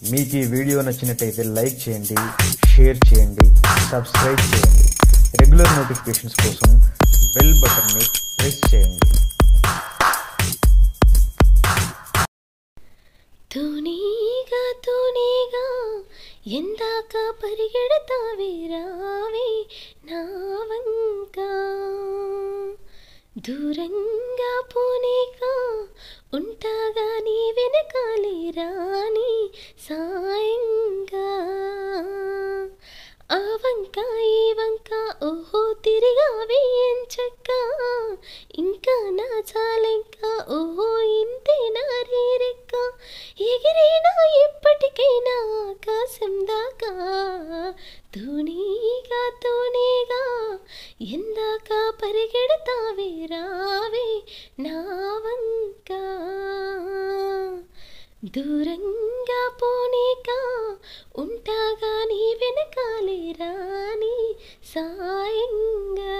మీకు ఈ వీడియో నచ్చినట్టయితే లైక్ చేయండి షేర్ చేయండి సబ్స్క్రైబ్ చేయండి. రెగ్యులర్ నోటిఫికేషన్స్ కోసం బెల్ బటన్ని ప్రెస్ చేయండి. తునీగా తునీగా ఎందాక పరిగెడతావే రావే నా వంక. దూరంగా పోనీక ఉంటాగా నీ వెనకాలే రాని సాయంగా. ఆ వంక ఈ వంక ఓహో తిరిగా వేయించక్క ఇంకా నా చాలెంకా ఓహో ఇంతే నా రేరెక్క. ఎగిరేనా ఇప్పటికైనా ఆకాశం దాకా. తూనీగా తూనీగా ఎందాక పరిగెడతావే రావే నా దూరంగా పోనీక ఉంటాగా నీ వెనకాలే రాని సాయంగా.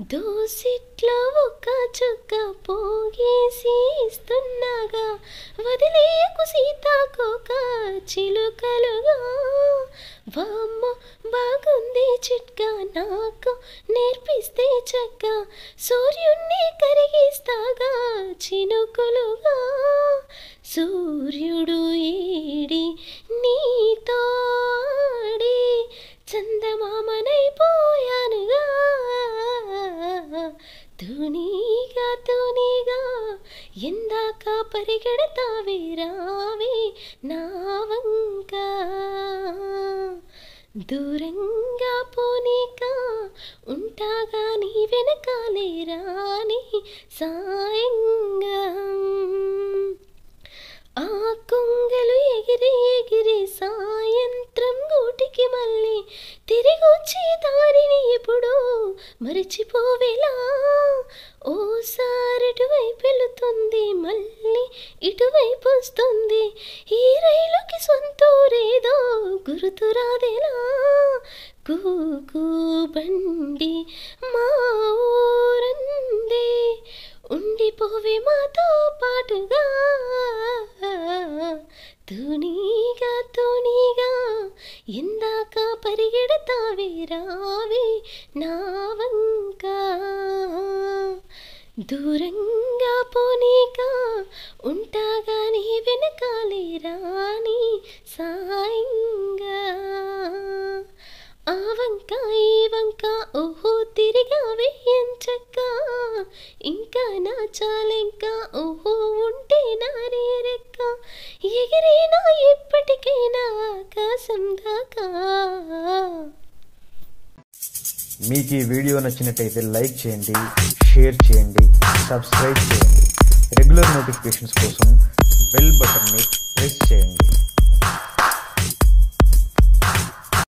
దోసిట్లో ఒక చుక్క పోగేసి ఇస్తున్నాగా వదిలేకు సీతాకోక చిలుకలుగా. వామ్మ బాగుంది చిట్కా నాకు. నేర్పిస్తే చక్క సూర్యుణ్ణి కరిగిస్తాగా చినుకులుగా. సూర్యుడు ఏడి నీతో ఆడి చందమామనైపోయానుగా ధుని ఎందాక పరిగెడతావే రావే నా వంక. దూరంగా పోనీక ఉంటాగా నీ వెనకాలే రాని సాయంగా. ఆ కొంగలు ఎగిరి ఎగిరి సాయంత్రం గూటికి మళ్ళీ తిరిగొచ్చి దారిని ఇప్పుడు మరిచిపోవేలా. ఓసారి ఇటువైపు వెళుతుంది మళ్ళీ ఇటువైపు వస్తుంది. ఈ రైలుకి సొంతూరేదో గుర్తురాదేలా కూకు బండి మా ఊరందే. ఉండిపోవే మాతో పాటుగా. తూనీగా తూనీగా ఇందాక పరిగెడతావే రావే నా వంక. దూరంగా పోనీక ఉంటాగా నీ వెనకాలే రాని సాయంగా. ఆ వంక ఈ వంక ఓహో తిరిగా వేయించక్క ఇంకా నా చాలెంక ఓహో ఉంటే నా రేరెక్క ఎగిరినా ఎప్పటికైనా ఆకాశం దాకా. మీకు ఈ వీడియో నచ్చినట్టయితే లైక్ చేయండి షేర్ చేయండి సబ్స్క్రైబ్ చేయండి. రెగ్యులర్ నోటిఫికేషన్స్ కోసం బెల్ బటన్ని ప్రెస్ చేయండి.